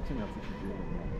not too much to do with.